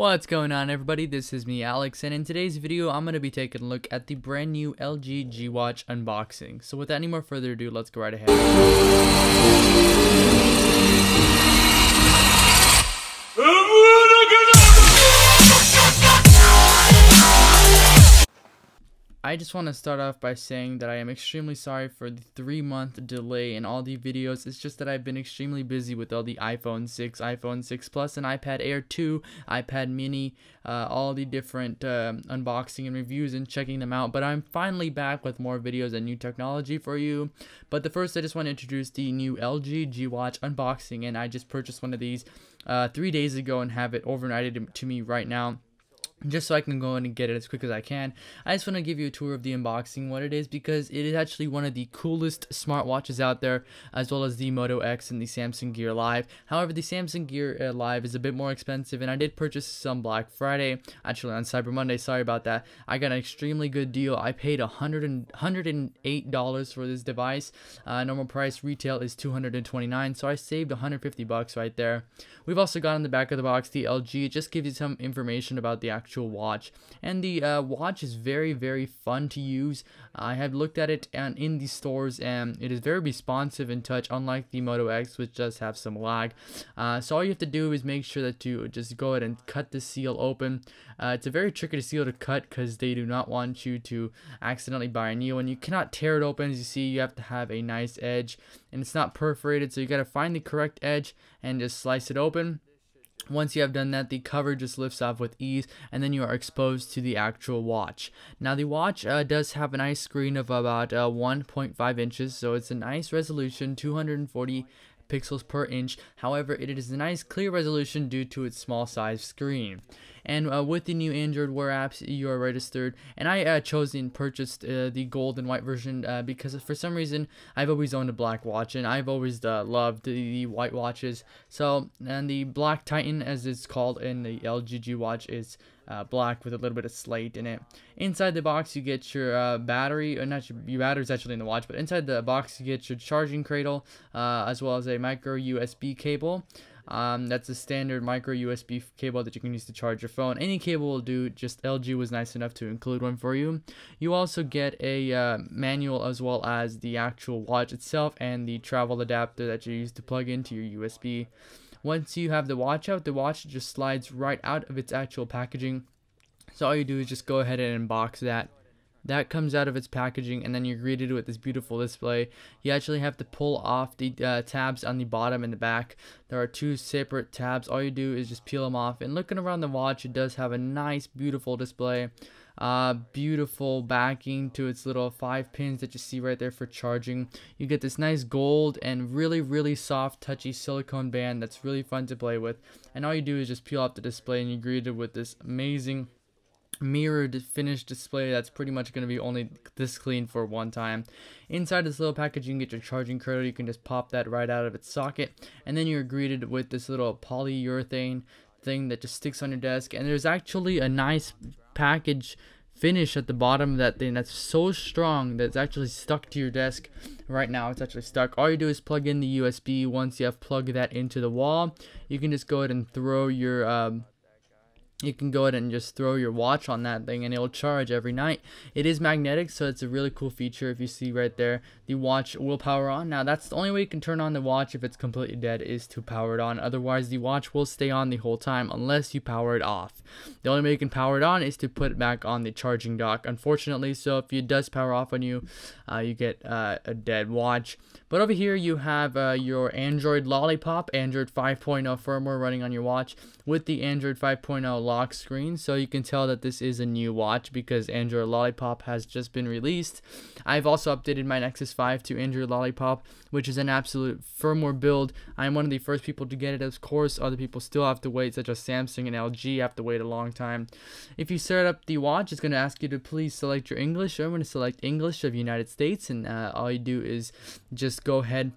What's going on everybody, this is me Alex and in today's video I'm going to be taking a look at the brand new LG G Watch unboxing. So without any more further ado, let's go right ahead. I just want to start off by saying that I am extremely sorry for the three month delay in all the videos. It's just that I've been extremely busy with all the iPhone 6, iPhone 6 Plus, and iPad Air 2, iPad Mini, uh, all the different uh, unboxing and reviews and checking them out. But I'm finally back with more videos and new technology for you. But the first, I just want to introduce the new LG G Watch unboxing, and I just purchased one of these uh, three days ago and have it overnighted to me right now just so I can go in and get it as quick as I can. I just want to give you a tour of the unboxing, what it is, because it is actually one of the coolest smartwatches out there, as well as the Moto X and the Samsung Gear Live. However, the Samsung Gear uh, Live is a bit more expensive, and I did purchase some Black Friday, actually on Cyber Monday, sorry about that. I got an extremely good deal. I paid $108 for this device. Uh, normal price retail is 229 so I saved 150 bucks right there. We've also got on the back of the box the LG. It just gives you some information about the actual actual watch. And the uh, watch is very, very fun to use. I have looked at it and in the stores and it is very responsive in touch, unlike the Moto X, which does have some lag. Uh, so all you have to do is make sure that you just go ahead and cut the seal open. Uh, it's a very tricky seal to cut because they do not want you to accidentally buy a new one. You cannot tear it open. As you see, you have to have a nice edge and it's not perforated. So you got to find the correct edge and just slice it open. Once you have done that, the cover just lifts off with ease and then you are exposed to the actual watch. Now the watch uh, does have a nice screen of about uh, 1.5 inches, so it's a nice resolution, 240 pixels per inch. However, it is a nice clear resolution due to its small size screen. And uh, with the new Android Wear apps, you are registered. And I uh, chose and purchased uh, the gold and white version uh, because for some reason I've always owned a black watch and I've always uh, loved the, the, white watches. So, and the Black Titan, as it's called in the LG G watch, is uh, black with a little bit of slate in it. Inside the box, you get your uh, battery, or not your, your battery is actually in the watch, but inside the box, you get your charging cradle, uh, as well as a micro USB cable. Um, that's a standard micro USB cable that you can use to charge your phone. Any cable will do, just LG was nice enough to include one for you. You also get a uh, manual as well as the actual watch itself and the travel adapter that you use to plug into your USB. Once you have the watch out, the watch just slides right out of its actual packaging. So all you do is just go ahead and unbox that that comes out of its packaging and then you're greeted with this beautiful display. You actually have to pull off the uh, tabs on the bottom and the back. There are two separate tabs. All you do is just peel them off and looking around the watch it does have a nice beautiful display. Uh, beautiful backing to its little five pins that you see right there for charging. You get this nice gold and really really soft touchy silicone band that's really fun to play with. And all you do is just peel off the display and you're greeted with this amazing mirrored finished display that's pretty much going to be only this clean for one time. Inside this little package you can get your charging cradle, you can just pop that right out of its socket. And then you're greeted with this little polyurethane thing that just sticks on your desk. And there's actually a nice package finish at the bottom of that thing that's so strong that it's actually stuck to your desk right now. It's actually stuck. All you do is plug in the USB once you have plugged that into the wall you can just go ahead and throw your um, you can go ahead and just throw your watch on that thing and it'll charge every night. It is magnetic, so it's a really cool feature. If you see right there, the watch will power on. Now, that's the only way you can turn on the watch if it's completely dead is to power it on. Otherwise, the watch will stay on the whole time unless you power it off. The only way you can power it on is to put it back on the charging dock, unfortunately. So if it does power off on you, uh, you get uh, a dead watch. But over here, you have uh, your Android Lollipop, Android 5.0 firmware running on your watch with the Android 5.0 lock screen so you can tell that this is a new watch because Android Lollipop has just been released. I've also updated my Nexus 5 to Android Lollipop which is an absolute firmware build. I'm one of the first people to get it of course other people still have to wait such as Samsung and LG have to wait a long time. If you start up the watch it's going to ask you to please select your English. I'm going to select English of United States and uh, all you do is just go ahead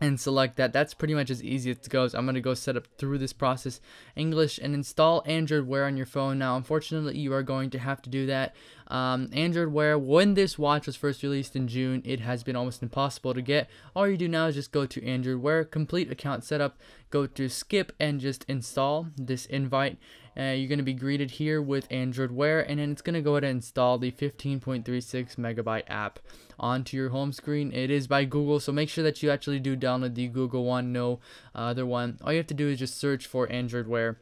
and select that. That's pretty much as easy as it goes. I'm going to go set up through this process English and install Android Wear on your phone. Now, unfortunately, you are going to have to do that um, Android Wear. When this watch was first released in June, it has been almost impossible to get. All you do now is just go to Android Wear, complete account setup, go to skip, and just install this invite. Uh, you're going to be greeted here with Android Wear, and then it's going to go ahead and install the 15.36 megabyte app onto your home screen. It is by Google, so make sure that you actually do download the Google one, no other one. All you have to do is just search for Android Wear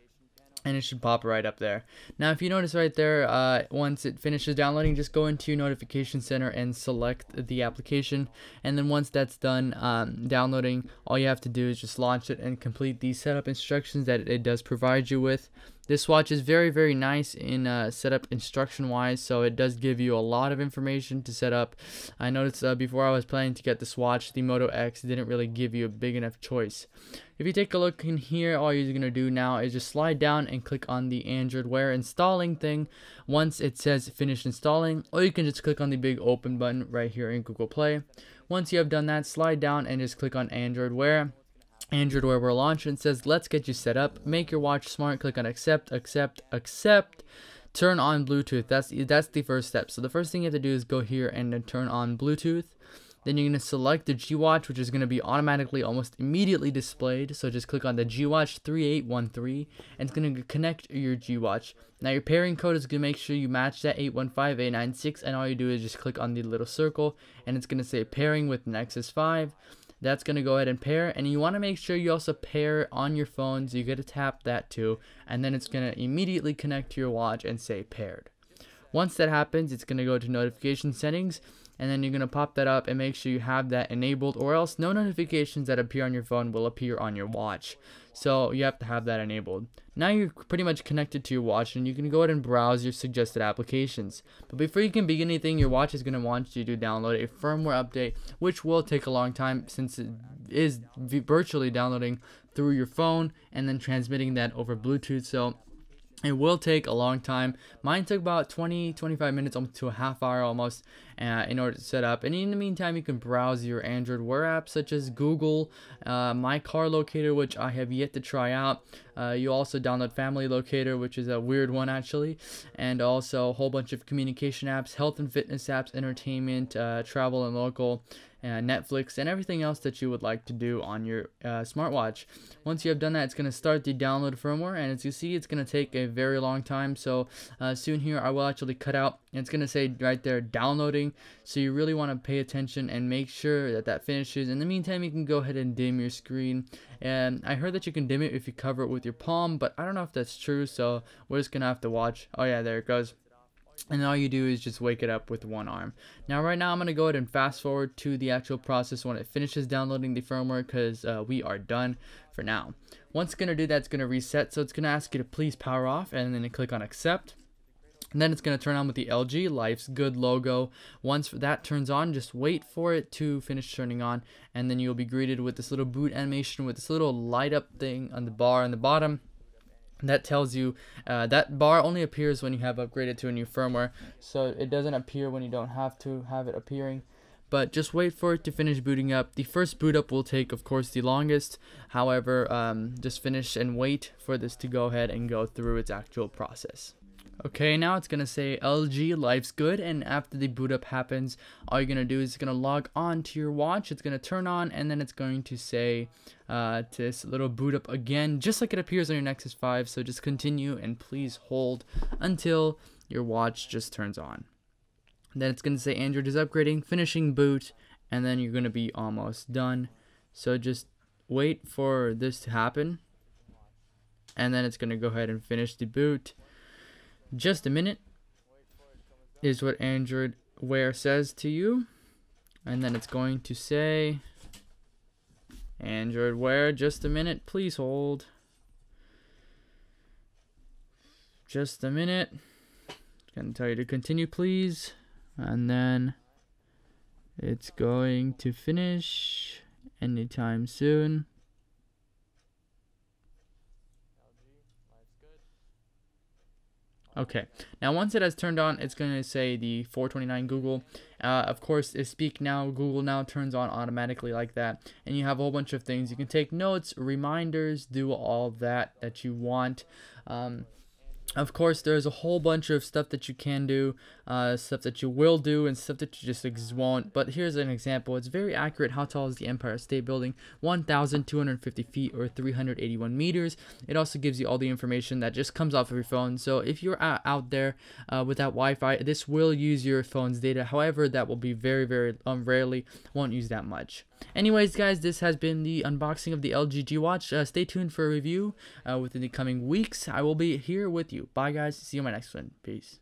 and it should pop right up there. Now, if you notice right there, uh, once it finishes downloading, just go into your notification center and select the application. And then once that's done um, downloading, all you have to do is just launch it and complete the setup instructions that it does provide you with. This watch is very, very nice in uh, setup instruction wise, so it does give you a lot of information to set up. I noticed uh, before I was planning to get this watch, the Moto X didn't really give you a big enough choice. If you take a look in here, all you're going to do now is just slide down and click on the Android Wear installing thing. Once it says finish installing, or you can just click on the big open button right here in Google Play. Once you have done that, slide down and just click on Android Wear. Android will launch and says, let's get you set up. Make your watch smart. Click on accept, accept, accept. Turn on Bluetooth. That's that's the first step. So the first thing you have to do is go here and then turn on Bluetooth. Then you're going to select the G-Watch, which is going to be automatically almost immediately displayed. So just click on the G-Watch 3813, and it's going to connect your G-Watch. Now your pairing code is going to make sure you match that 815896, and all you do is just click on the little circle, and it's going to say pairing with Nexus 5 that's going to go ahead and pair and you want to make sure you also pair on your phone so you get to tap that too and then it's going to immediately connect to your watch and say paired. Once that happens it's going to go to notification settings and then you're going to pop that up and make sure you have that enabled or else no notifications that appear on your phone will appear on your watch. So you have to have that enabled. Now you're pretty much connected to your watch and you can go ahead and browse your suggested applications. But before you can begin anything your watch is going to want you to download a firmware update which will take a long time since it is virtually downloading through your phone and then transmitting that over bluetooth. So it will take a long time. Mine took about 20 25 minutes almost to a half hour almost uh, in order to set up. And in the meantime you can browse your android wear apps such as google uh, my car locator which i have yet to try out. Uh, you also download family locator which is a weird one actually. And also a whole bunch of communication apps health and fitness apps entertainment uh, travel and local and Netflix, and everything else that you would like to do on your uh, smartwatch. Once you have done that, it's going to start the download firmware, and as you see, it's going to take a very long time. So uh, soon here, I will actually cut out, and it's going to say right there, downloading. So you really want to pay attention and make sure that that finishes. In the meantime, you can go ahead and dim your screen. And I heard that you can dim it if you cover it with your palm, but I don't know if that's true, so we're just going to have to watch. Oh yeah, there it goes and all you do is just wake it up with one arm. Now right now I'm going to go ahead and fast forward to the actual process when it finishes downloading the firmware because uh, we are done for now. Once it's going to do that, it's going to reset. So it's going to ask you to please power off and then click on accept. And then it's going to turn on with the LG Life's Good logo. Once that turns on, just wait for it to finish turning on. And then you'll be greeted with this little boot animation with this little light up thing on the bar on the bottom that tells you uh, that bar only appears when you have upgraded to a new firmware. So it doesn't appear when you don't have to have it appearing. But just wait for it to finish booting up. The first boot up will take of course the longest. However um, just finish and wait for this to go ahead and go through its actual process Okay, now it's going to say LG Life's Good, and after the boot up happens, all you're going to do is going to log on to your watch, it's going to turn on, and then it's going to say uh, this little boot up again, just like it appears on your Nexus 5, so just continue and please hold until your watch just turns on. Then it's going to say Android is upgrading, finishing boot, and then you're going to be almost done. So just wait for this to happen, and then it's going to go ahead and finish the boot just a minute is what Android Wear says to you. And then it's going to say Android Wear, just a minute, please hold. Just a minute. Gonna tell you to continue, please. And then it's going to finish anytime soon. Okay, now once it has turned on, it's going to say the 429 Google. Uh, of course, if Speak Now, Google Now turns on automatically like that. And you have a whole bunch of things. You can take notes, reminders, do all that that you want. Um, of course, there's a whole bunch of stuff that you can do, uh, stuff that you will do, and stuff that you just won't. But here's an example. It's very accurate. How tall is the Empire State Building? 1,250 feet or 381 meters. It also gives you all the information that just comes off of your phone. So if you're out there uh, without Wi-Fi, this will use your phone's data. However, that will be very, very um, rarely. Won't use that much. Anyways, guys, this has been the unboxing of the LG G Watch. Uh, stay tuned for a review uh, within the coming weeks. I will be here with you. Bye, guys. See you in my next one. Peace.